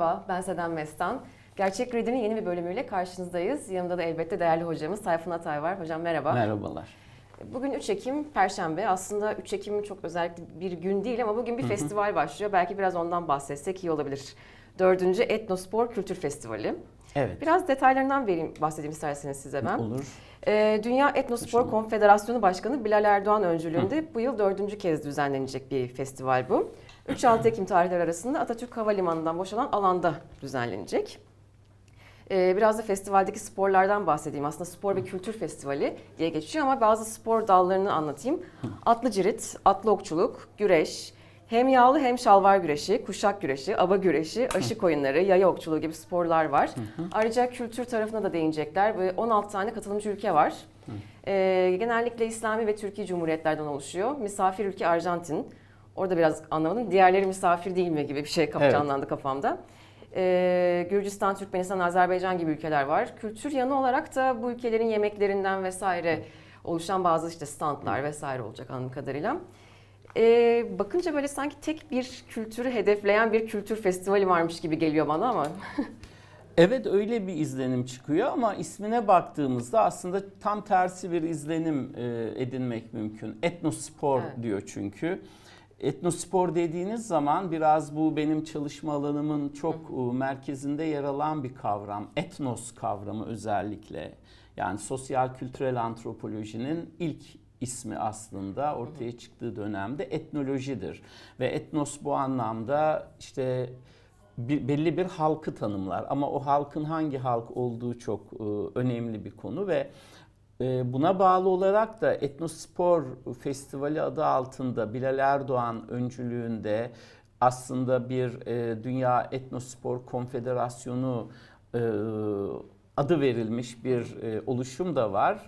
Merhaba, ben Seden Mestan. Gerçek Reading'in yeni bir bölümüyle karşınızdayız. Yanımda da elbette değerli hocamız Tayfun Atay var. Hocam merhaba. Merhabalar. Bugün 3 Ekim Perşembe. Aslında 3 Ekim çok özellikle bir gün değil ama bugün bir festival başlıyor. Belki biraz ondan bahsetsek iyi olabilir. Dördüncü Etnospor Kültür Festivali. Evet. Biraz detaylarından vereyim, bahsedeyim isterseniz size ben. Olur. Ee, Dünya Etnospor Konfederasyonu Başkanı Bilal Erdoğan öncülüğünde bu yıl dördüncü kez düzenlenecek bir festival bu. 3-6 Ekim tarihleri arasında Atatürk Havalimanı'ndan boşalan alanda düzenlenecek. Ee, biraz da festivaldeki sporlardan bahsedeyim. Aslında spor ve kültür festivali diye geçiyor ama bazı spor dallarını anlatayım. Atlı cirit, atlı okçuluk, güreş, hem yağlı hem şalvar güreşi, kuşak güreşi, aba güreşi, aşı oyunları, yaya okçuluğu gibi sporlar var. Ayrıca kültür tarafına da değinecekler. Böyle 16 tane katılımcı ülke var. Ee, genellikle İslami ve Türkiye Cumhuriyetlerden oluşuyor. Misafir ülke Arjantin. Orada biraz anlamadım. Diğerleri misafir değil mi gibi bir şey kap- Evet. canlandı kafamda. Ee, Gürcistan, Türkmenistan, Azerbaycan gibi ülkeler var. Kültür yanı olarak da bu ülkelerin yemeklerinden vesaire oluşan bazı işte standlar vesaire olacak anladığım kadarıyla. Ee, bakınca böyle sanki tek bir kültürü hedefleyen bir kültür festivali varmış gibi geliyor bana ama. Evet öyle bir izlenim çıkıyor ama ismine baktığımızda aslında tam tersi bir izlenim e, edinmek mümkün. Etnospor Evet. diyor çünkü. Etnospor dediğiniz zaman biraz bu benim çalışma alanımın çok e, merkezinde yer alan bir kavram. Etnos kavramı özellikle. Yani sosyal kültürel antropolojinin ilk ismi aslında ortaya çıktığı dönemde etnolojidir. Ve etnos bu anlamda işte bir, belli bir halkı tanımlar ama o halkın hangi halk olduğu çok e, önemli bir konu ve buna bağlı olarak da Etnospor Festivali adı altında Bilal Erdoğan öncülüğünde aslında bir e, Dünya Etnospor Konfederasyonu e, adı verilmiş bir e, oluşum da var.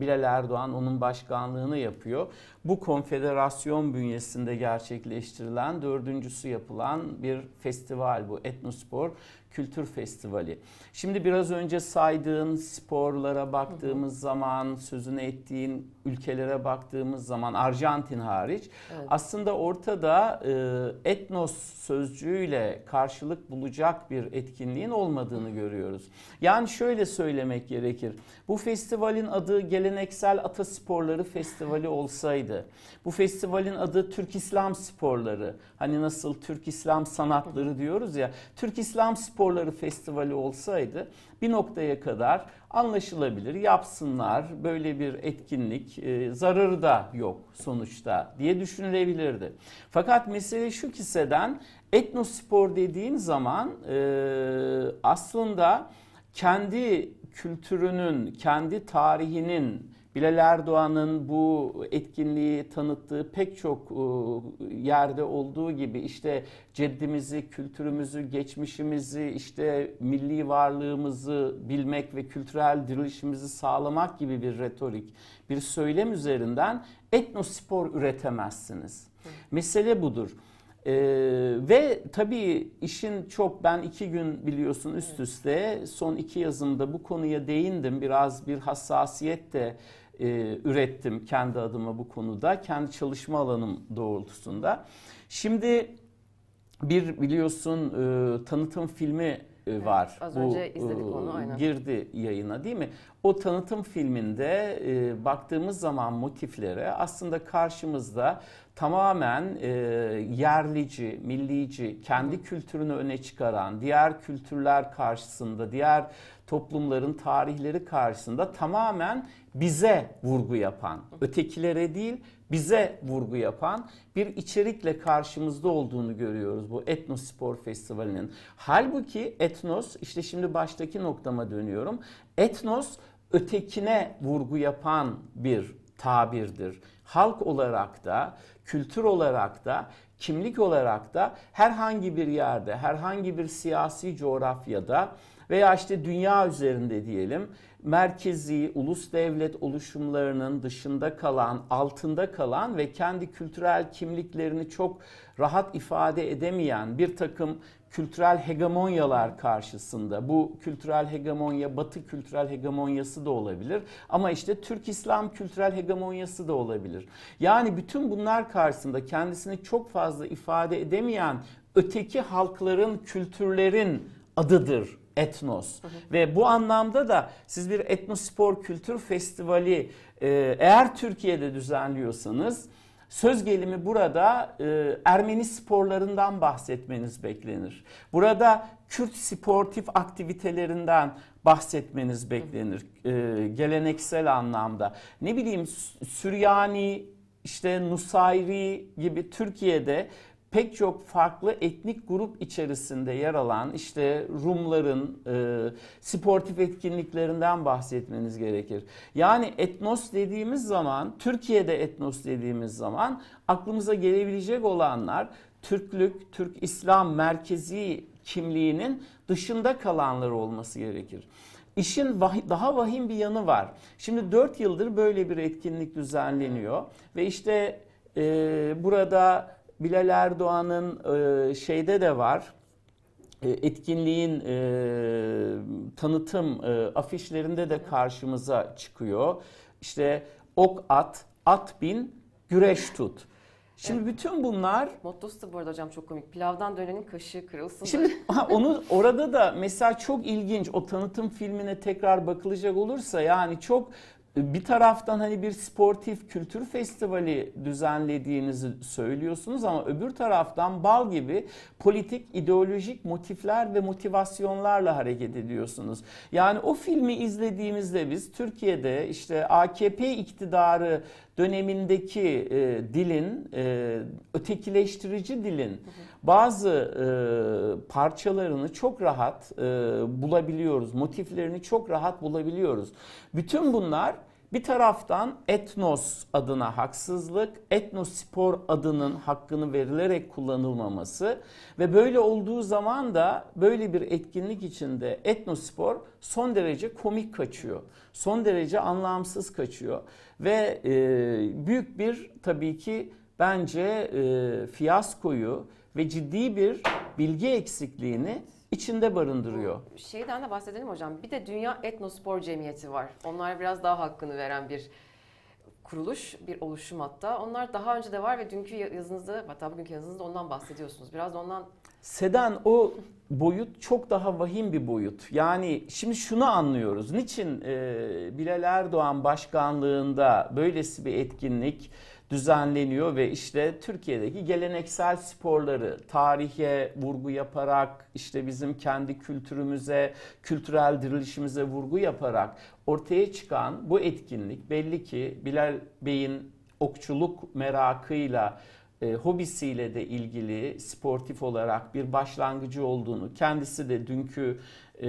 Bilal Erdoğan onun başkanlığını yapıyor. Bu konfederasyon bünyesinde gerçekleştirilen dördüncüsü yapılan bir festival bu Etnospor Kültür Festivali. Şimdi biraz önce saydığın sporlara baktığımız zaman, sözünü ettiğin ülkelere baktığımız zaman Arjantin hariç Evet. aslında ortada e, etnos sözcüğüyle karşılık bulacak bir etkinliğin olmadığını görüyoruz. Yani şöyle söylemek gerekir. Bu festivalin adı Geleneksel Atasporları Festivali olsaydı, bu festivalin adı Türk İslam Sporları, hani nasıl Türk İslam Sanatları diyoruz ya, Türk İslam Sporları Festivali olsaydı bir noktaya kadar anlaşılabilir, yapsınlar böyle bir etkinlik, e, zararı da yok sonuçta diye düşünülebilirdi. Fakat mesele şu ki Seden, etnospor dediğin zaman e, aslında kendi kültürünün, kendi tarihinin Bilal Erdoğan'ın bu etkinliği tanıttığı pek çok e, yerde olduğu gibi işte ceddimizi, kültürümüzü, geçmişimizi, işte milli varlığımızı bilmek ve kültürel dirilişimizi sağlamak gibi bir retorik, bir söylem üzerinden etnospor üretemezsiniz. Mesele budur. Ee, ve tabii işin çok ben iki gün biliyorsun üst üste son iki yazımda bu konuya değindim. Biraz bir hassasiyet de e, ürettim kendi adıma bu konuda. Kendi çalışma alanım doğrultusunda. Şimdi bir biliyorsun e, tanıtım filmi e, var. az önce izledik onu, aynen. Girdi yayına değil mi? O tanıtım filminde e, baktığımız zaman motiflere aslında karşımızda tamamen e, yerlici, millici, kendi kültürünü öne çıkaran, diğer kültürler karşısında, diğer toplumların tarihleri karşısında tamamen bize vurgu yapan, ötekilere değil bize vurgu yapan bir içerikle karşımızda olduğunu görüyoruz bu Etnospor Festivali'nin. Halbuki etnos, işte şimdi baştaki noktama dönüyorum. Etnos ötekine vurgu yapan bir tabirdir. Halk olarak da, kültür olarak da, kimlik olarak da herhangi bir yerde, herhangi bir siyasi coğrafyada veya işte dünya üzerinde diyelim merkezi ulus devlet oluşumlarının dışında kalan, altında kalan ve kendi kültürel kimliklerini çok rahat ifade edemeyen bir takım kültürel hegemonyalar karşısında. Bu kültürel hegemonya Batı kültürel hegemonyası da olabilir ama işte Türk İslam kültürel hegemonyası da olabilir. Yani bütün bunlar karşısında kendisini çok fazla ifade edemeyen öteki halkların, kültürlerin adıdır etnos. Hı hı. Ve bu anlamda da siz bir etnospor kültür festivali e, eğer Türkiye'de düzenliyorsanız söz gelimi burada e, Ermeni sporlarından bahsetmeniz beklenir. Burada Kürt sportif aktivitelerinden bahsetmeniz beklenir e, geleneksel anlamda. Ne bileyim Süryani işte Nusayri gibi Türkiye'de pek çok farklı etnik grup içerisinde yer alan işte Rumların e, sportif etkinliklerinden bahsetmeniz gerekir. Yani etnos dediğimiz zaman, Türkiye'de etnos dediğimiz zaman aklımıza gelebilecek olanlar Türklük, Türk İslam merkezi kimliğinin dışında kalanlar olması gerekir. İşin daha vahim bir yanı var. Şimdi 4 yıldır böyle bir etkinlik düzenleniyor ve işte e, burada Bilal Erdoğan'ın e, şeyde de var. E, etkinliğin e, tanıtım e, afişlerinde de karşımıza çıkıyor. İşte ok at, at bin, güreş tut. Şimdi evet. bütün bunlar... Mottosu da bu arada hocam çok komik. Pilavdan dönenin kaşığı kırılsın. Şimdi onu orada da mesela çok ilginç o tanıtım filmine tekrar bakılacak olursa yani çok bir taraftan hani bir sportif kültür festivali düzenlediğinizi söylüyorsunuz ama öbür taraftan bal gibi politik ideolojik motifler ve motivasyonlarla hareket ediyorsunuz. Yani o filmi izlediğimizde biz Türkiye'de işte AKP iktidarı dönemindeki e, dilin, e, ötekileştirici dilin bazı e, parçalarını çok rahat e, bulabiliyoruz. Motiflerini çok rahat bulabiliyoruz. Bütün bunlar bir taraftan etnos adına haksızlık, etnospor adının hakkını verilerek kullanılmaması ve böyle olduğu zaman da böyle bir etkinlik içinde etnospor son derece komik kaçıyor. Son derece anlamsız kaçıyor ve e, büyük bir tabii ki bence e, fiyaskoyu ve ciddi bir bilgi eksikliğini içinde barındırıyor. Şeyden de bahsedelim hocam. Bir de Dünya Etnospor Cemiyeti var. Onlar biraz daha hakkını veren bir kuruluş, bir oluşum hatta. Onlar daha önce de var ve dünkü yazınızda hatta bugünkü yazınızda ondan bahsediyorsunuz. Biraz ondan Sedan o boyut çok daha vahim bir boyut. Yani şimdi şunu anlıyoruz. Niçin e, Bilal Erdoğan başkanlığında böylesi bir etkinlik düzenleniyor ve işte Türkiye'deki geleneksel sporları tarihe vurgu yaparak işte bizim kendi kültürümüze, kültürel dirilişimize vurgu yaparak ortaya çıkan bu etkinlik belli ki Bilal Bey'in okçuluk merakıyla e, hobisiyle de ilgili sportif olarak bir başlangıcı olduğunu kendisi de dünkü e,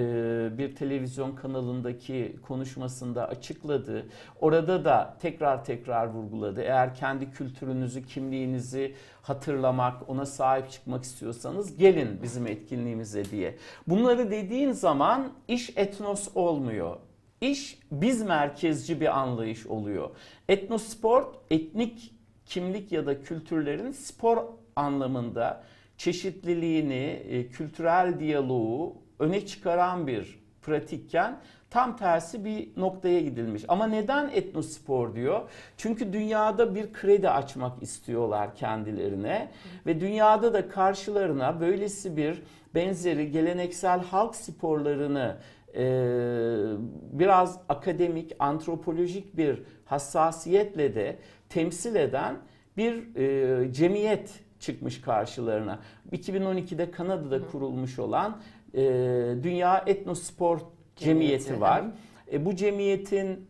bir televizyon kanalındaki konuşmasında açıkladı. Orada da tekrar tekrar vurguladı. Eğer kendi kültürünüzü, kimliğinizi hatırlamak, ona sahip çıkmak istiyorsanız gelin bizim etkinliğimize diye. Bunları dediğin zaman iş etnos olmuyor. İş biz merkezci bir anlayış oluyor. Etnosport etnik kimlik ya da kültürlerin spor anlamında çeşitliliğini, e, kültürel diyaloğu öne çıkaran bir pratikken tam tersi bir noktaya gidilmiş. Ama neden etnospor diyor? Çünkü dünyada bir kredi açmak istiyorlar kendilerine ve dünyada da karşılarına böylesi bir benzeri geleneksel halk sporlarını biraz akademik, antropolojik bir hassasiyetle de temsil eden bir e, cemiyet çıkmış karşılarına. 2012'de Kanada'da kurulmuş olan e, Dünya Etnospor Cemiyeti, Cemiyeti var. E, bu cemiyetin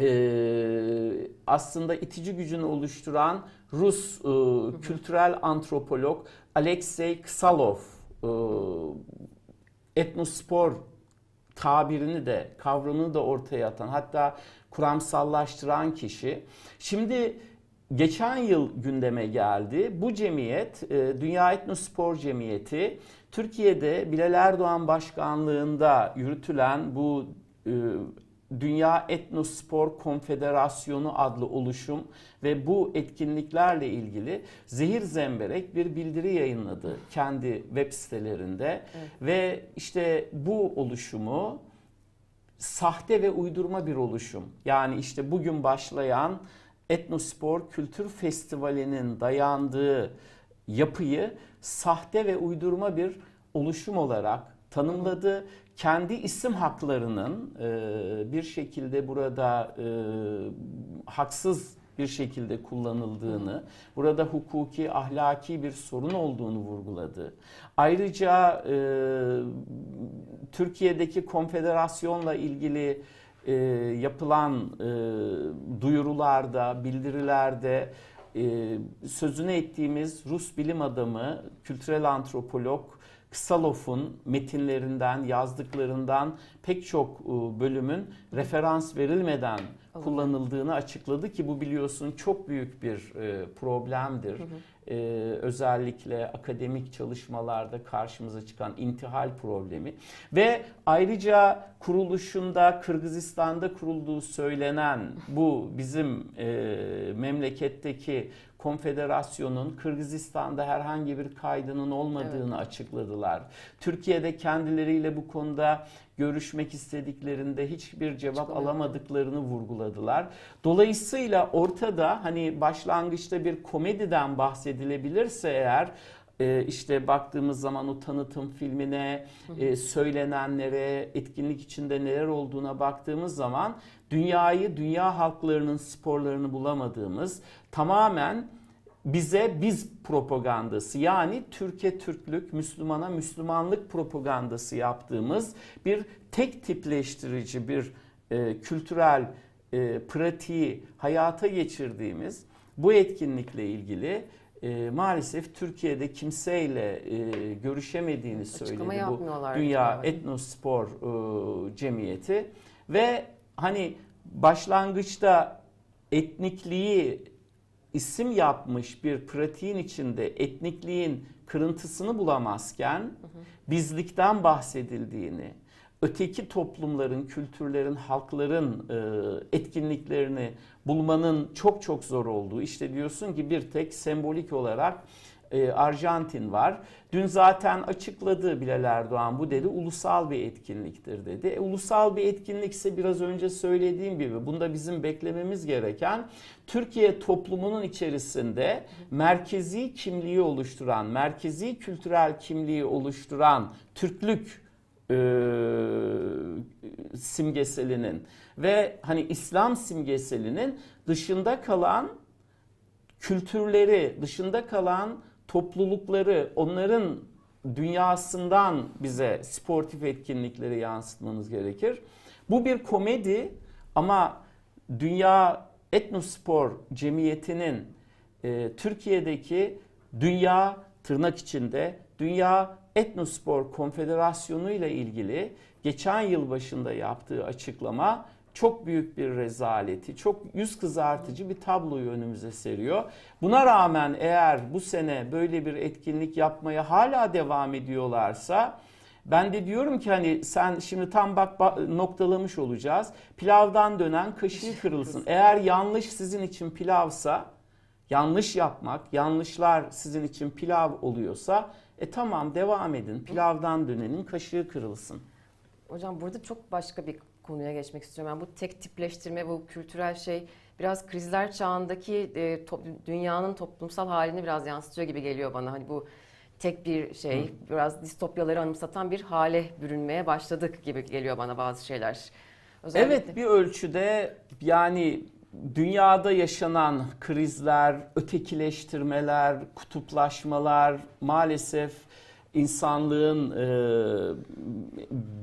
e, aslında itici gücünü oluşturan Rus e, kültürel antropolog Alexey Ksalov e, etnospor tabirini de kavramını da ortaya atan hatta kuramsallaştıran kişi. Şimdi geçen yıl gündeme geldi. Bu cemiyet e, Dünya Etnospor Cemiyeti Türkiye'de Bilal Erdoğan başkanlığında yürütülen bu e, Dünya Etnospor Konfederasyonu adlı oluşum ve bu etkinliklerle ilgili zehir zemberek bir bildiri yayınladı kendi web sitelerinde Evet. ve işte bu oluşumu sahte ve uydurma bir oluşum. Yani işte bugün başlayan Etnospor Kültür Festivali'nin dayandığı yapıyı sahte ve uydurma bir oluşum olarak tanımladı. Kendi isim haklarının e, bir şekilde burada e, haksız bir şekilde kullanıldığını, burada hukuki, ahlaki bir sorun olduğunu vurguladı. Ayrıca e, Türkiye'deki konfederasyonla ilgili yapılan duyurularda, bildirilerde e, sözünü ettiğimiz Rus bilim adamı, kültürel antropolog Ksalov'un metinlerinden, yazdıklarından pek çok e, bölümün referans verilmeden kullanıldığını açıkladı ki bu biliyorsun çok büyük bir e, problemdir. Hı hı. Ee, özellikle akademik çalışmalarda karşımıza çıkan intihal problemi ve ayrıca kuruluşunda Kırgızistan'da kurulduğu söylenen bu bizim e, memleketteki konfederasyonun Kırgızistan'da herhangi bir kaydının olmadığını açıkladılar. Türkiye'de kendileriyle bu konuda görüşmek istediklerinde hiçbir cevap yok. alamadıklarını vurguladılar. Dolayısıyla ortada hani başlangıçta bir komediden bahsedilebilirse eğer e, işte baktığımız zaman o tanıtım filmine, e, söylenenlere, etkinlik içinde neler olduğuna baktığımız zaman dünyayı, dünya halklarının sporlarını bulamadığımız tamamen bize biz propagandası yani Türkiye Türklük, Müslümana Müslümanlık propagandası yaptığımız bir tek tipleştirici bir e, kültürel e, pratiği hayata geçirdiğimiz bu etkinlikle ilgili e, maalesef Türkiye'de kimseyle e, görüşemediğini söyledi bu. Dünya galiba. Etnospor e, Cemiyeti ve hani başlangıçta etnikliği isim yapmış bir pratiğin içinde etnikliğin kırıntısını bulamazken bizlikten bahsedildiğini, öteki toplumların, kültürlerin, halkların e, etkinliklerini bulmanın çok çok zor olduğu. İşte diyorsun ki bir tek sembolik olarak e, Arjantin var. Dün zaten açıkladı Bilal Erdoğan bu dedi ulusal bir etkinliktir dedi. E, ulusal bir etkinlikse biraz önce söylediğim gibi bunda bizim beklememiz gereken Türkiye toplumunun içerisinde merkezi kimliği oluşturan, merkezi kültürel kimliği oluşturan Türklük e, simgeselinin ve hani İslam simgeselinin dışında kalan kültürleri, dışında kalan toplulukları, onların dünyasından bize sportif etkinlikleri yansıtmamız gerekir. Bu bir komedi ama Dünya Etnospor Cemiyeti'nin e, Türkiye'deki dünya tırnak içinde Dünya Etnospor Konfederasyonu ile ilgili geçen yıl başında yaptığı açıklama çok büyük bir rezaleti, çok yüz kızartıcı bir tabloyu önümüze seriyor. Buna rağmen eğer bu sene böyle bir etkinlik yapmaya hala devam ediyorlarsa ben de diyorum ki hani sen şimdi tam bak ba- noktalamış olacağız. Pilavdan dönen kaşığı kırılsın. Eğer yanlış sizin için pilavsa, yanlış yapmak, yanlışlar sizin için pilav oluyorsa e tamam devam edin. Pilavdan dönenin kaşığı kırılsın. Hocam burada çok başka bir konuya geçmek istiyorum. Ben bu tek tipleştirme, bu kültürel şey biraz krizler çağındaki e, to- dünyanın toplumsal halini biraz yansıtıyor gibi geliyor bana. Hani bu tek bir şey, biraz distopyaları anımsatan bir hale bürünmeye başladık gibi geliyor bana bazı şeyler. Özellikle- Evet bir ölçüde yani dünyada yaşanan krizler, ötekileştirmeler, kutuplaşmalar maalesef insanlığın e,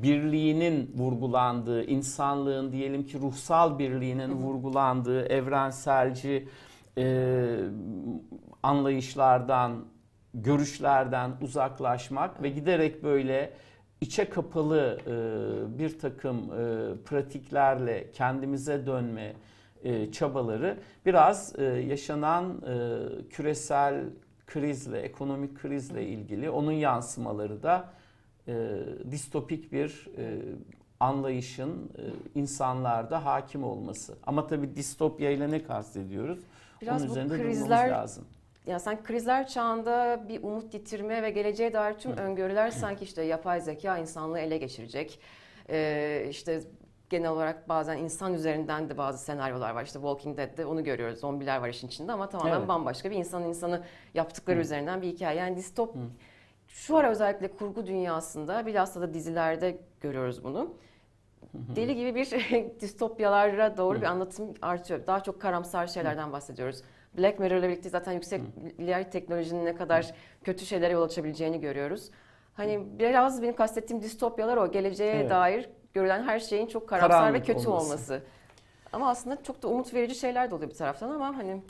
birliğinin vurgulandığı, insanlığın diyelim ki ruhsal birliğinin vurgulandığı evrenselci e, anlayışlardan, görüşlerden uzaklaşmak ve giderek böyle içe kapalı e, bir takım e, pratiklerle kendimize dönme çabaları biraz e, yaşanan e, küresel krizle, ekonomik krizle ilgili onun yansımaları da e, distopik bir e, anlayışın e, insanlarda hakim olması. Ama tabii distopya ile ne kastediyoruz? Biraz Onun bu üzerinde durmamız krizler lazım. Ya sen krizler çağında bir umut yitirme ve geleceğe dair tüm öngörüler sanki işte yapay zeka insanlığı ele geçirecek. Ee, işte genel olarak bazen insan üzerinden de bazı senaryolar var. İşte Walking Dead'de onu görüyoruz. Zombiler var işin içinde ama tamamen Evet. bambaşka bir insanın insanı yaptıkları Hı. üzerinden bir hikaye. Yani distop Hı. şu ara özellikle kurgu dünyasında bilhassa da dizilerde görüyoruz bunu. Deli gibi bir distopyalara doğru Hı. bir anlatım artıyor. Daha çok karamsar şeylerden bahsediyoruz. Black Mirror ile birlikte zaten yüksek lineer teknolojinin ne kadar kötü şeylere yol açabileceğini görüyoruz. Hani biraz benim kastettiğim distopyalar o. Geleceğe Evet. dair görülen her şeyin çok karamsar ve Karanlık kötü olması. olması. Ama aslında çok da umut verici şeyler de oluyor bir taraftan ama hani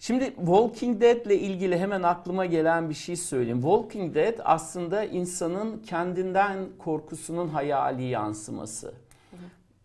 Şimdi Walking Dead ile ilgili hemen aklıma gelen bir şey söyleyeyim. Walking Dead aslında insanın kendinden korkusunun hayali yansıması.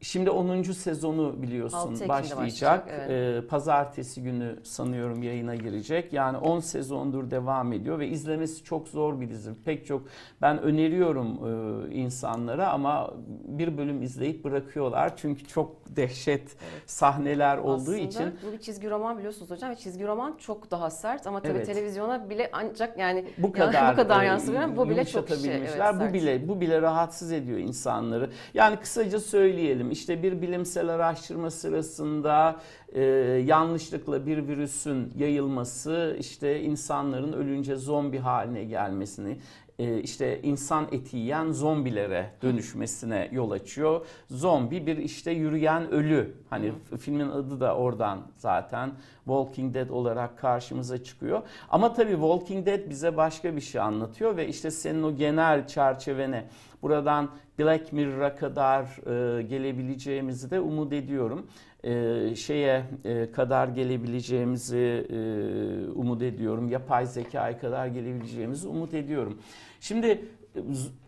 Şimdi 10. sezonu biliyorsun başlayacak. başlayacak, evet. Ee, pazartesi günü sanıyorum yayına girecek. Yani 10 sezondur devam ediyor ve izlemesi çok zor bir dizi. Pek çok ben öneriyorum e, insanlara ama bir bölüm izleyip bırakıyorlar. Çünkü çok dehşet sahneler olduğu aslında için bu bir çizgi roman biliyorsunuz hocam. ve Çizgi roman çok daha sert ama tabii Evet. televizyona bile ancak yani bu kadar bu kadar e, yansımıyor. Bu bile çok şey, evet, sert. bu bile bu bile rahatsız ediyor insanları. Yani kısaca söyleyelim. İşte bir bilimsel araştırma sırasında e, yanlışlıkla bir virüsün yayılması işte insanların ölünce zombi haline gelmesini e, işte insan eti yiyen zombilere dönüşmesine yol açıyor. Zombi bir işte yürüyen ölü. Hani f- filmin adı da oradan zaten Walking Dead olarak karşımıza çıkıyor. Ama tabii Walking Dead bize başka bir şey anlatıyor ve işte senin o genel çerçevene buradan Black Mirror'a kadar e, gelebileceğimizi de umut ediyorum. E, şeye e, kadar gelebileceğimizi e, umut ediyorum. Yapay zekaya kadar gelebileceğimizi umut ediyorum. Şimdi e,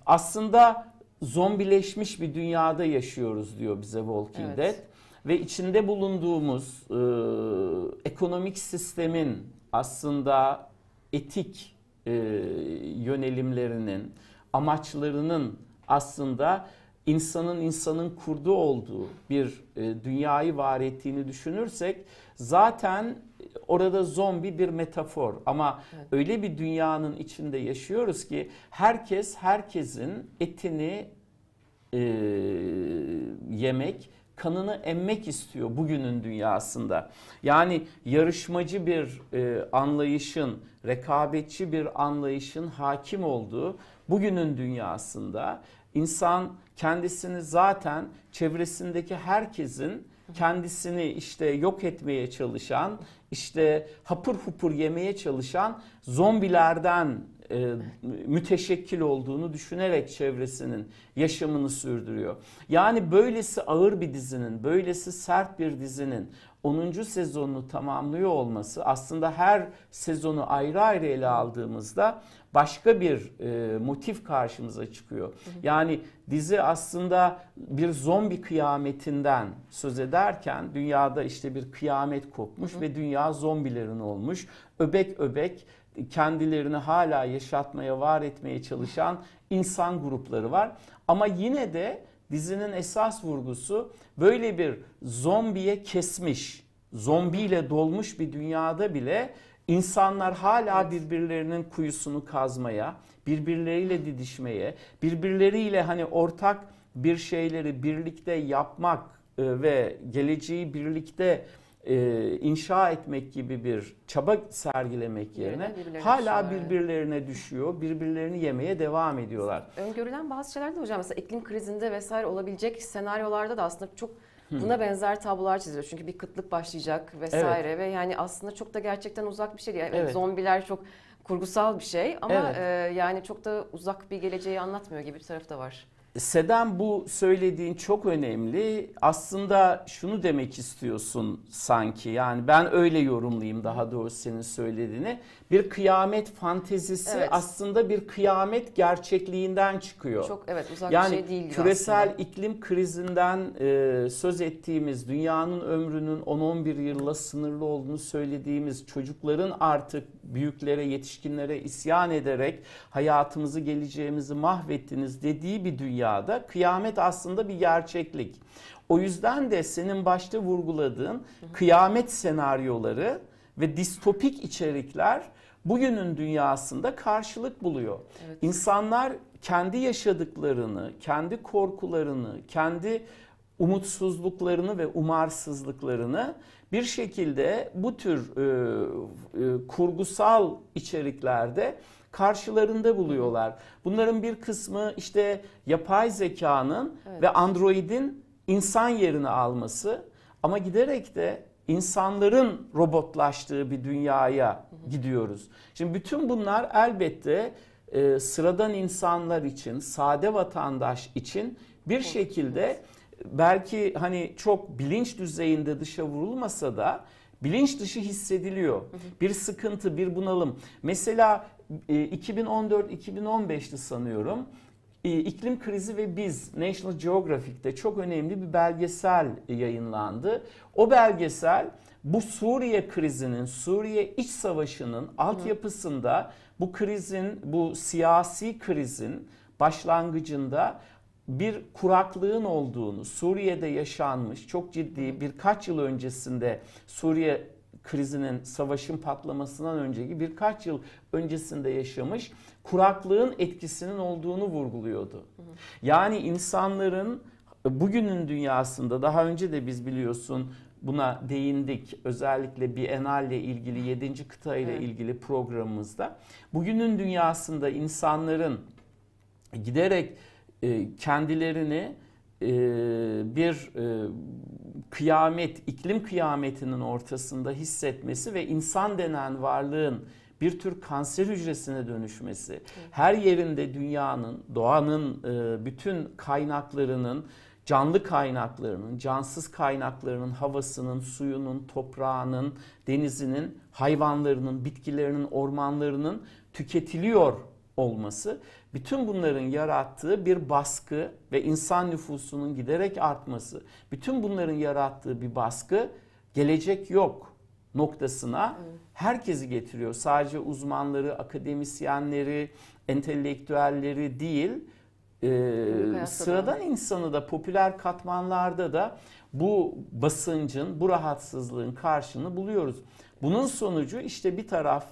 aslında zombileşmiş bir dünyada yaşıyoruz diyor bize Walking Evet. Dead ve içinde bulunduğumuz e, ekonomik sistemin aslında etik e, yönelimlerinin, amaçlarının aslında insanın insanın kurdu olduğu bir e, dünyayı var ettiğini düşünürsek zaten orada zombi bir metafor ama Evet. öyle bir dünyanın içinde yaşıyoruz ki herkes herkesin etini e, yemek, kanını emmek istiyor bugünün dünyasında. Yani yarışmacı bir e, anlayışın, rekabetçi bir anlayışın hakim olduğu bugünün dünyasında insan kendisini zaten çevresindeki herkesin kendisini işte yok etmeye çalışan, işte hapur hupur yemeye çalışan zombilerden e, müteşekkil olduğunu düşünerek çevresinin yaşamını sürdürüyor. Yani böylesi ağır bir dizinin, böylesi sert bir dizinin 10. sezonunu tamamlıyor olması aslında her sezonu ayrı ayrı ele aldığımızda başka bir e, motif karşımıza çıkıyor. Yani dizi aslında bir zombi kıyametinden söz ederken dünyada işte bir kıyamet kopmuş ve dünya zombilerin olmuş. Öbek öbek kendilerini hala yaşatmaya, var etmeye çalışan insan grupları var. Ama yine de dizinin esas vurgusu böyle bir zombiye kesmiş, zombiyle dolmuş bir dünyada bile insanlar hala birbirlerinin kuyusunu kazmaya, birbirleriyle didişmeye, birbirleriyle hani ortak bir şeyleri birlikte yapmak e, ve geleceği birlikte e, inşa etmek gibi bir çaba sergilemek yerine birbirlerine hala düşüyor, evet. birbirlerine düşüyor, birbirlerini yemeye devam ediyorlar. öngörülen bazı şeyler de hocam mesela iklim krizinde vesaire olabilecek senaryolarda da aslında çok buna benzer tablolar çiziyor. Çünkü bir kıtlık başlayacak vesaire ve yani aslında çok da gerçekten uzak bir şey değil. Yani Evet. Zombiler çok kurgusal bir şey ama Evet. e, yani çok da uzak bir geleceği anlatmıyor gibi bir tarafı da var. Sedem bu söylediğin çok önemli. Aslında şunu demek istiyorsun sanki. Yani ben öyle yorumlayayım daha doğrusu senin söylediğini. Bir kıyamet fantezisi Evet. aslında bir kıyamet gerçekliğinden çıkıyor. Çok evet uzak Yani bir şey değil gibi küresel aslında. iklim krizinden e, söz ettiğimiz, dünyanın ömrünün 10-11 yılla sınırlı olduğunu söylediğimiz çocukların artık büyüklere, yetişkinlere isyan ederek hayatımızı, geleceğimizi mahvettiniz dediği bir dünya dünyada kıyamet aslında bir gerçeklik. O yüzden de senin başta vurguladığın kıyamet senaryoları ve distopik içerikler bugünün dünyasında karşılık buluyor. Evet. İnsanlar kendi yaşadıklarını, kendi korkularını, kendi umutsuzluklarını ve umarsızlıklarını bir şekilde bu tür e, e, kurgusal içeriklerde karşılarında buluyorlar. Bunların bir kısmı işte yapay zekanın Evet. ve androidin insan yerini alması ama giderek de insanların robotlaştığı bir dünyaya gidiyoruz. Şimdi bütün bunlar elbette e, sıradan insanlar için, sade vatandaş için bir şekilde belki hani çok bilinç düzeyinde dışa vurulmasa da bilinç dışı hissediliyor. Bir sıkıntı, bir bunalım. Mesela e, 2014-2015'ti sanıyorum. E, İklim krizi ve biz National Geographic'te çok önemli bir belgesel yayınlandı. O belgesel bu Suriye krizinin, Suriye iç savaşının altyapısında bu krizin, bu siyasi krizin başlangıcında bir kuraklığın olduğunu, Suriye'de yaşanmış çok ciddi birkaç yıl öncesinde Suriye krizinin savaşın patlamasından önceki birkaç yıl öncesinde yaşamış kuraklığın etkisinin olduğunu vurguluyordu. Yani insanların bugünün dünyasında daha önce de biz biliyorsun buna değindik. Özellikle Biennale ile ilgili 7. kıta ile Evet. ilgili programımızda. Bugünün dünyasında insanların giderek e, kendilerini e, bir e, kıyamet, iklim kıyametinin ortasında hissetmesi ve insan denen varlığın bir tür kanser hücresine dönüşmesi, her yerinde dünyanın, doğanın e, bütün kaynaklarının, canlı kaynaklarının, cansız kaynaklarının, havasının, suyunun, toprağının, denizinin, hayvanlarının, bitkilerinin, ormanlarının tüketiliyor olması bütün bunların yarattığı bir baskı ve insan nüfusunun giderek artması, bütün bunların yarattığı bir baskı gelecek yok noktasına herkesi getiriyor. Sadece uzmanları, akademisyenleri, entelektüelleri değil, e, sıradan insanı da popüler katmanlarda da bu basıncın, bu rahatsızlığın karşını buluyoruz. Bunun sonucu işte bir taraf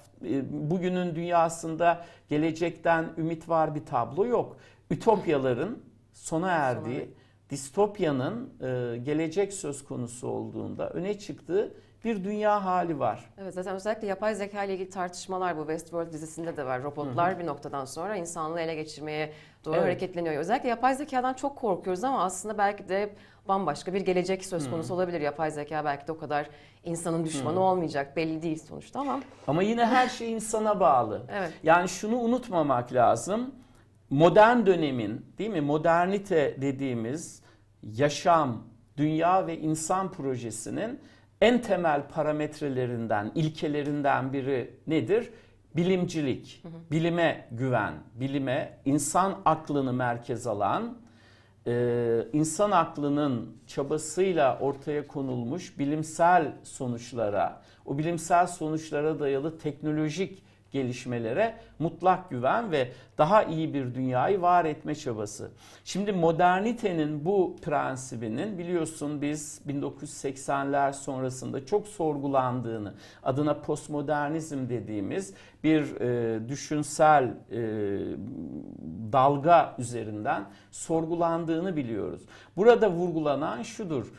bugünün dünyasında gelecekten ümit var bir tablo yok. Ütopyaların sona erdiği, erdi. distopyanın e, gelecek söz konusu olduğunda öne çıktığı bir dünya hali var. Evet zaten özellikle yapay zeka ile ilgili tartışmalar bu Westworld dizisinde de var. Robotlar bir noktadan sonra insanlığı ele geçirmeye doğru Evet. hareketleniyor. Özellikle yapay zekadan çok korkuyoruz ama aslında belki de bambaşka bir gelecek söz konusu olabilir. Yapay zeka belki de o kadar insanın düşmanı olmayacak. Belli değil sonuçta ama Ama yine her şey insana bağlı. evet. Yani şunu unutmamak lazım. Modern dönemin, değil mi? Modernite dediğimiz yaşam, dünya ve insan projesinin en temel parametrelerinden, ilkelerinden biri nedir? Bilimcilik, bilime güven, bilime insan aklını merkez alan, e, insan aklının çabasıyla ortaya konulmuş bilimsel sonuçlara, o bilimsel sonuçlara dayalı teknolojik gelişmelere mutlak güven ve daha iyi bir dünyayı var etme çabası. Şimdi modernitenin bu prensibinin biliyorsun biz 1980'ler sonrasında çok sorgulandığını, adına postmodernizm dediğimiz bir e, düşünsel e, dalga üzerinden sorgulandığını biliyoruz. Burada vurgulanan şudur.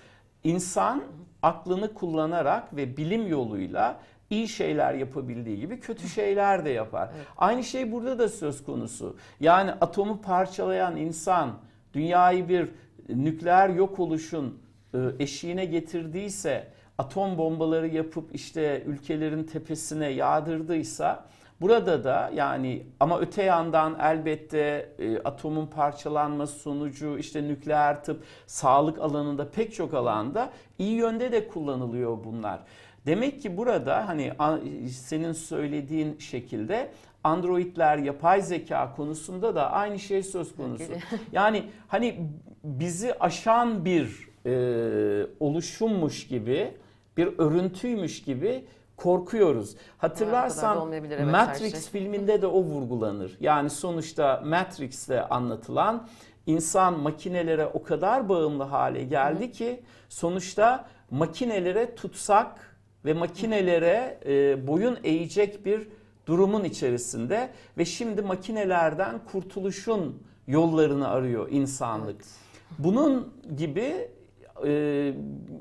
İnsan aklını kullanarak ve bilim yoluyla iyi şeyler yapabildiği gibi kötü şeyler de yapar. Aynı şey burada da söz konusu. Yani atomu parçalayan insan dünyayı bir nükleer yok oluşun e, eşiğine getirdiyse, atom bombaları yapıp işte ülkelerin tepesine yağdırdıysa Burada da yani ama öte yandan elbette e, atomun parçalanması sonucu işte nükleer tıp, sağlık alanında pek çok alanda iyi yönde de kullanılıyor bunlar. Demek ki burada hani senin söylediğin şekilde androidler yapay zeka konusunda da aynı şey söz konusu. Yani hani bizi aşan bir e, oluşummuş gibi, bir örüntüymüş gibi korkuyoruz. Hatırlarsan evet, Matrix şey. filminde de o vurgulanır. Yani sonuçta Matrix'te anlatılan insan makinelere o kadar bağımlı hale geldi ki sonuçta makinelere tutsak ve makinelere e, boyun eğecek bir durumun içerisinde ve şimdi makinelerden kurtuluşun yollarını arıyor insanlık. Bunun gibi e,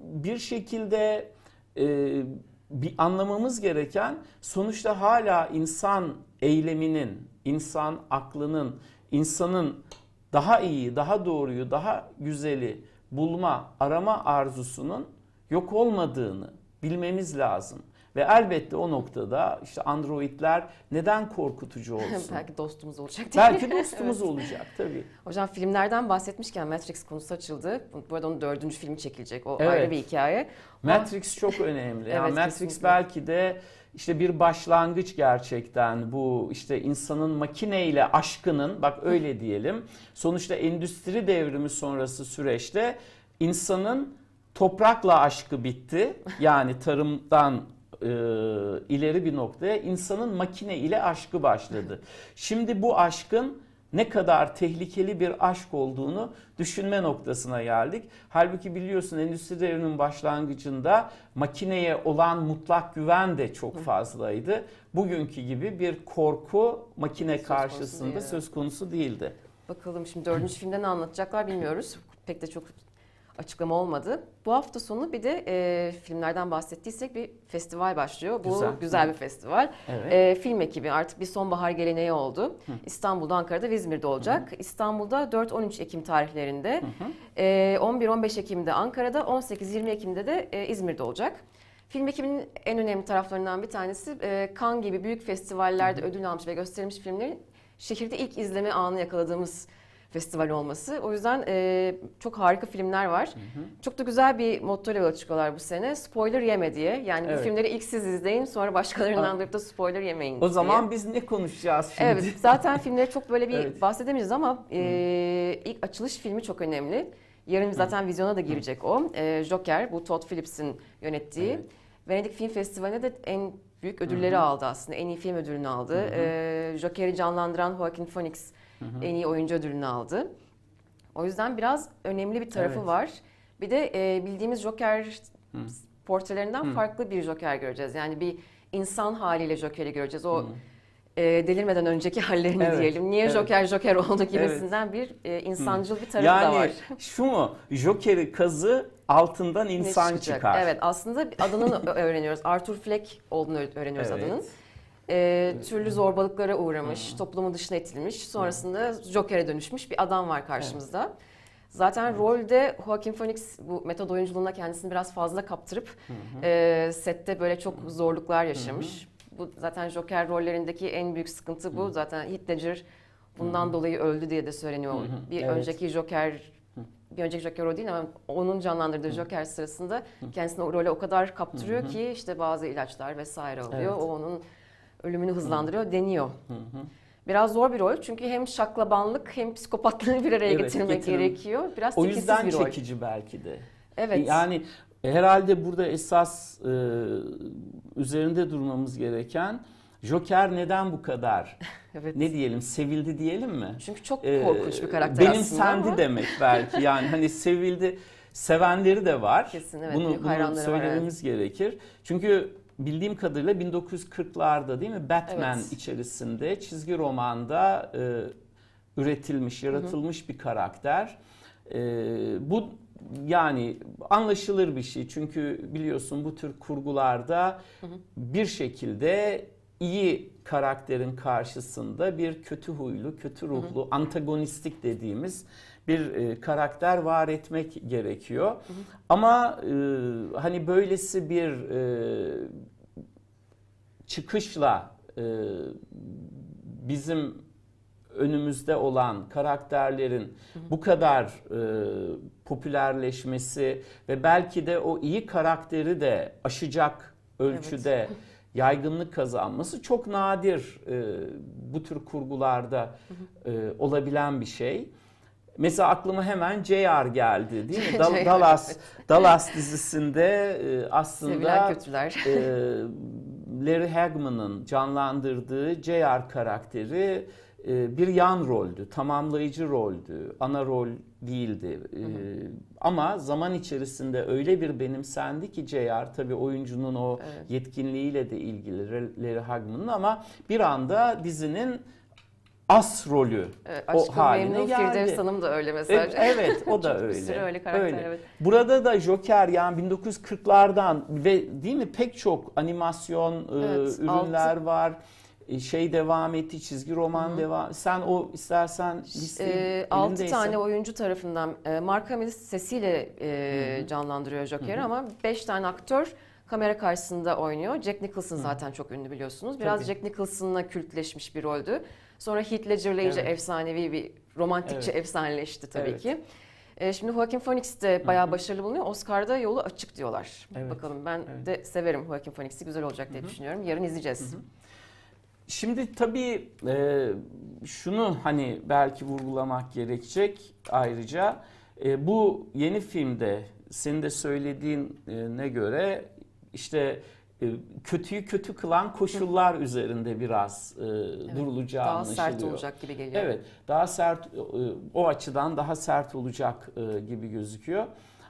bir şekilde e, bir anlamamız gereken sonuçta hala insan eyleminin, insan aklının, insanın daha iyi, daha doğruyu, daha güzeli bulma, arama arzusunun yok olmadığını bilmemiz lazım. Ve elbette o noktada işte androidler neden korkutucu olsun? Belki dostumuz olacak diye. Belki dostumuz olacak tabii. Hocam filmlerden bahsetmişken Matrix konusu açıldı. Bu arada onun dördüncü filmi çekilecek. O Evet. ayrı bir hikaye. Matrix çok önemli. Yani Evet, Matrix kesinlikle. belki de işte bir başlangıç gerçekten bu işte insanın makineyle aşkının bak öyle diyelim. Sonuçta endüstri devrimi sonrası süreçte insanın toprakla aşkı bitti. Yani tarımdan e, ileri bir noktaya insanın makine ile aşkı başladı. Şimdi bu aşkın ne kadar tehlikeli bir aşk olduğunu düşünme noktasına geldik. Halbuki biliyorsun endüstri devriminin başlangıcında makineye olan mutlak güven de çok fazlaydı. Bugünkü gibi bir korku makine Söz konusu karşısında değil, söz konusu değildi. Bakalım şimdi dördüncü filmde ne anlatacaklar bilmiyoruz. Pek de çok açıklama olmadı. Bu hafta sonu bir de e, filmlerden bahsettiysek bir festival başlıyor. Bu Güzel. güzel, bir festival. Evet. E, film ekibi artık bir sonbahar geleneği oldu. İstanbul'da, Ankara'da ve İzmir'de olacak. İstanbul'da 4-13 Ekim tarihlerinde, e, 11-15 Ekim'de Ankara'da, 18-20 Ekim'de de e, İzmir'de olacak. Film ekibinin en önemli taraflarından bir tanesi e, Cannes gibi büyük festivallerde ödül almış ve gösterilmiş filmlerin şehirde ilk izleme anı yakaladığımız festival olması. O yüzden e, çok harika filmler var. Çok da güzel bir motto ile yola çıkıyorlar bu sene. Spoiler yeme diye. Yani Evet. bu filmleri ilk siz izleyin sonra başkalarından duyup da spoiler yemeyin O diye. zaman biz ne konuşacağız şimdi? Evet zaten filmleri çok böyle bir Evet. bahsedemeyeceğiz ama e, ilk açılış filmi çok önemli. Yarın zaten vizyona da girecek o. E, Joker bu Todd Phillips'in yönettiği. Evet. Venedik Film Festivali'nde de en büyük ödülleri aldı aslında. En iyi film ödülünü aldı. E, Joker'i canlandıran Joaquin Phoenix en iyi oyuncu ödülünü aldı. O yüzden biraz önemli bir tarafı Evet. var. Bir de e, bildiğimiz Joker portrelerinden farklı bir Joker göreceğiz. Yani bir insan haliyle Joker'i göreceğiz. O e, delirmeden önceki hallerini Evet, diyelim. Niye evet. Joker Joker oldu gibisinden bir e, insancıl bir tarafı yani da var. şu mu? Joker'i kazı altından insan çıkar. Evet aslında adını öğreniyoruz. Arthur Fleck olduğunu öğreniyoruz Evet. adının. E, türlü zorbalıklara uğramış, toplumun dışına itilmiş. Sonrasında Joker'e dönüşmüş bir adam var karşımızda. Zaten rolde Joaquin Phoenix bu metod oyunculuğuna kendisini biraz fazla kaptırıp e, sette böyle çok zorluklar yaşamış. Bu zaten Joker rollerindeki en büyük sıkıntı bu. Zaten Heath Ledger bundan dolayı öldü diye de söyleniyor. Bir Evet. önceki Joker bir önceki Joker o değil ama onun canlandırdığı Joker sırasında kendisini o role o kadar kaptırıyor ki işte bazı ilaçlar vesaire oluyor. Evet. O onun ölümünü hızlandırıyor deniyor. Biraz zor bir rol çünkü hem şaklabanlık hem psikopatlığı bir araya Evet, getirmek getirin. gerekiyor. Biraz O yüzden bir rol. çekici belki de. Evet. Yani herhalde burada esas e, üzerinde durmamız gereken Joker neden bu kadar evet. ne diyelim sevildi diyelim mi? Çünkü çok Ee, korkunç bir karakter aslında Benimsendi ama demek belki yani hani sevildi sevenleri de var. Kesin, evet, bunu bunu hayranları var, söylememiz gerekir. Çünkü bildiğim kadarıyla 1940'larda değil mi? Batman Evet. içerisinde çizgi romanda e, üretilmiş, yaratılmış bir karakter. E, bu yani anlaşılır bir şey. Çünkü biliyorsun bu tür kurgularda bir şekilde iyi karakterin karşısında bir kötü huylu, kötü ruhlu, antagonistik dediğimiz bir e, karakter var etmek gerekiyor. Ama e, hani böylesi bir e, çıkışla e, bizim önümüzde olan karakterlerin bu kadar e, popülerleşmesi ve belki de o iyi karakteri de aşacak ölçüde yaygınlık kazanması çok nadir e, bu tür kurgularda e, olabilen bir şey. Mesela aklıma hemen JR geldi değil mi? Dal- JR, Dallas Dallas dizisinde e, aslında e, Larry Hagman'ın canlandırdığı JR karakteri e, bir yan roldü, tamamlayıcı roldü, ana rol değildi. E, ama zaman içerisinde öyle bir benimsendi ki Ceyar tabii oyuncunun o Evet. yetkinliğiyle de ilgili Larry Hagman'ın ama bir anda dizinin as rolü Evet, o haline Memnun geldi. Firdevs Hanım da öyle mesela. Evet, evet o da Çok bir öyle. sürü öyle karakter, evet. Burada da Joker yani 1940'lardan ve değil mi pek çok animasyon e, Evet, ürünler var. E, Şey devam etti, çizgi roman devam. Sen o istersen listeyi Ee, 6 elindeyse- tane oyuncu tarafından e, Mark Hamill sesiyle e, canlandırıyor Joker'i ama 5 tane aktör kamera karşısında oynuyor. Jack Nicholson zaten çok ünlü biliyorsunuz. Biraz Tabii. Jack Nicholson'la kültleşmiş bir roldü. Sonra Heath iyice Evet. efsanevi bir romantikçe Evet. efsaneleşti tabii Evet. ki. E, şimdi Joaquin Phoenix de bayağı başarılı bulunuyor. Oscar'da yolu açık diyorlar. Evet. Bakalım ben Evet. de severim Joaquin Phoenix'i. Güzel olacak diye düşünüyorum. Yarın izleyeceğiz. Şimdi tabii e, şunu hani belki vurgulamak gerekecek ayrıca e, bu yeni filmde senin de söylediğin e, ne göre işte kötüyü kötü kılan koşullar üzerinde biraz e, durulacağı Daha anlaşılıyor. sert olacak gibi geliyor. Evet, daha sert e, o açıdan daha sert olacak e, gibi gözüküyor.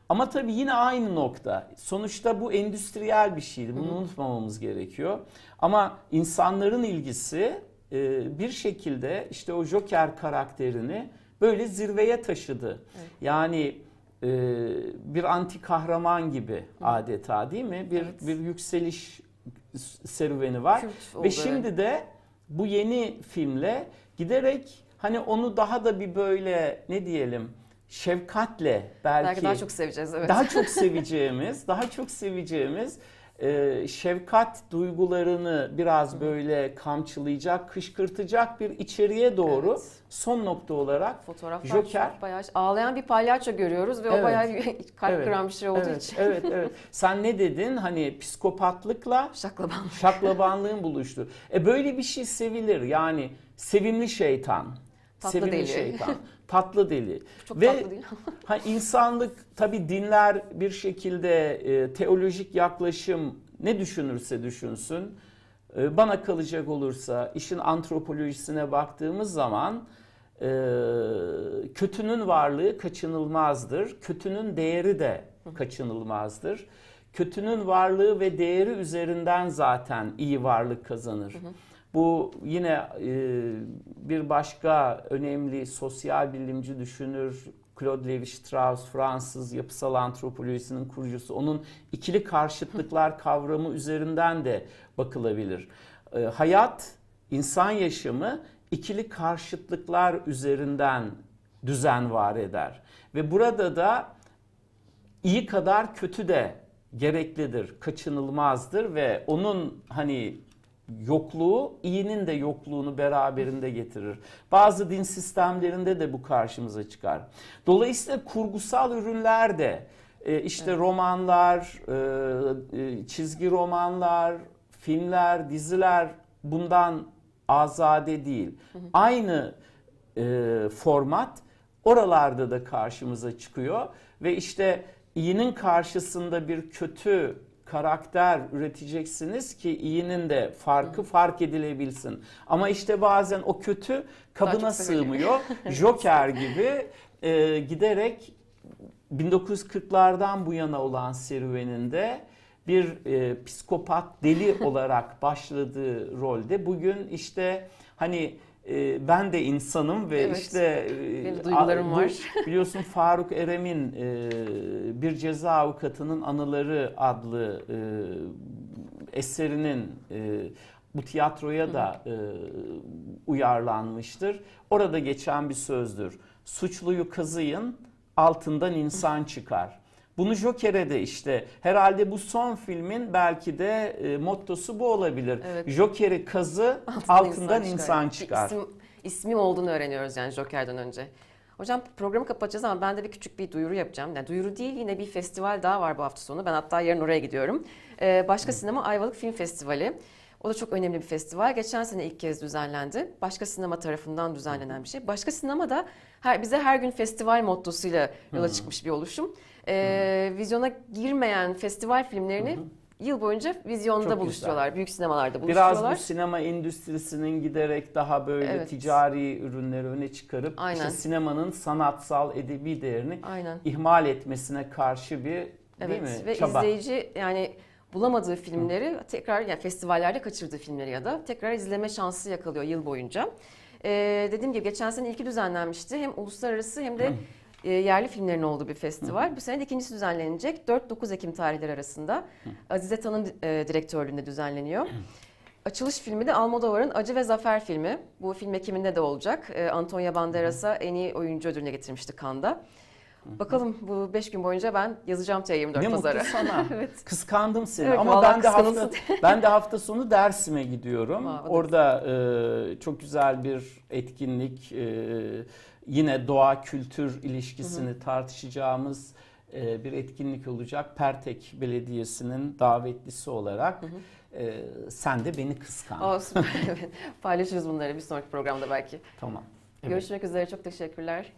Ama tabii yine aynı nokta. Sonuçta bu endüstriyel bir şeydi. Bunu unutmamamız gerekiyor. Ama insanların ilgisi e, bir şekilde işte o Joker karakterini böyle zirveye taşıdı. Yani e, bir anti kahraman gibi adeta değil mi? Bir Evet. bir yükseliş serüveni var. Oldu, Ve şimdi de bu yeni filmle giderek hani onu daha da bir böyle ne diyelim şefkatle belki, Belki daha çok seveceğiz. Evet. daha çok seveceğimiz, daha çok seveceğimiz e, şefkat duygularını biraz böyle kamçılayacak, kışkırtacak bir içeriğe doğru Evet. son nokta olarak Fotoğraflar Joker. bayağı ağlayan bir palyaço görüyoruz ve o Evet. bayağı bir kalp Evet. kıran bir şey olduğu evet, için evet, evet. Sen ne dedin? Hani psikopatlıkla şaklaban. şaklabanlığın buluştu. E böyle bir şey sevilir. Yani sevimli şeytan. Tatlı sevimli deli. şeytan. Tatlı deli. Çok Ve tatlı değil ha, insanlık tabi dinler bir şekilde e, teolojik yaklaşım ne düşünürse düşünsün. e, bana kalacak olursa işin antropolojisine baktığımız zaman e, kötünün varlığı kaçınılmazdır. Kötünün değeri de kaçınılmazdır. Kötünün varlığı ve değeri üzerinden zaten iyi varlık kazanır. Bu yine e, bir başka önemli sosyal bilimci düşünür Claude Lévi-Strauss Fransız yapısal antropolojisinin kurucusu. Onun ikili karşıtlıklar kavramı üzerinden de bakılabilir. E, hayat, insan yaşamı ikili karşıtlıklar üzerinden düzen var eder. Ve burada da iyi kadar kötü de gereklidir, kaçınılmazdır ve onun hani yokluğu iyinin de yokluğunu beraberinde getirir. Bazı din sistemlerinde de bu karşımıza çıkar. Dolayısıyla kurgusal ürünler de e, işte romanlar, e, e, çizgi romanlar, filmler, diziler bundan azade değil. Aynı format oralarda da karşımıza çıkıyor ve işte iyinin karşısında bir kötü karakter üreteceksiniz ki iyinin de farkı fark edilebilsin. Ama işte bazen o kötü kabına sığmıyor. Joker gibi e, giderek 1940'lardan bu yana olan serüveninde bir e, psikopat deli olarak başladığı rolde bugün işte hani e, ben de insanım ve Evet. işte e, Benim duygularım bu- var. Biliyorsun Faruk Erem'in e, Bir Ceza Avukatının Anıları adlı e, eserinin e, bu tiyatroya da e, uyarlanmıştır. Orada geçen bir sözdür. Suçluyu kazıyın, altından insan çıkar. Bunu Joker'e de işte herhalde bu son filmin belki de e, mottosu bu olabilir. Evet. Joker'i kazı, altından insan Bir çıkar. isim, ismi olduğunu öğreniyoruz yani Joker'den önce. Hocam programı kapatacağız ama ben de bir küçük bir duyuru yapacağım. Yani duyuru değil yine bir festival daha var bu hafta sonu. Ben hatta yarın oraya gidiyorum. Ee, Başka Sinema Ayvalık Film Festivali. O da çok önemli bir festival. Geçen sene ilk kez düzenlendi. Başka Sinema tarafından düzenlenen bir şey. Başka Sinema da her, bize her gün festival mottosuyla yola çıkmış bir oluşum. Ee, Vizyona girmeyen festival filmlerini yıl boyunca vizyonda Çok güzel. buluşturuyorlar. Büyük sinemalarda Biraz buluşturuyorlar. bu sinema endüstrisinin giderek daha böyle Evet. ticari ürünleri öne çıkarıp Aynen. işte sinemanın sanatsal edebi değerini Aynen. ihmal etmesine karşı bir değil Evet mi? ve çaba. izleyici yani bulamadığı filmleri tekrar yani festivallerde kaçırdığı filmleri ya da tekrar izleme şansı yakalıyor yıl boyunca. Ee, dediğim gibi geçen sene ilki düzenlenmişti. Hem uluslararası hem de e, yerli filmlerin olduğu bir festival. Bu sene de ikincisi düzenlenecek. 4-9 Ekim tarihleri arasında. Azize Tan'ın e, direktörlüğünde düzenleniyor. Açılış filmi de Almodovar'ın Acı ve Zafer filmi. Bu film Ekim'inde de olacak. E, Antonio Banderas'a en iyi oyuncu ödülüne getirmişti Cannes'da. Bakalım bu 5 gün boyunca ben yazacağım T24 Ne pazarı. mutlu sana. evet. Kıskandım seni Evet, ama ben de hafta ben de hafta sonu Dersim'e gidiyorum. Aa, Orada e, çok güzel bir etkinlik e, yine doğa kültür ilişkisini tartışacağımız e, bir etkinlik olacak. Pertek Belediyesi'nin davetlisi olarak. E, sen de beni kıskan. Evet. Paylaşırız bunları bir sonraki programda belki. Tamam. Evet. Görüşmek üzere. Çok teşekkürler.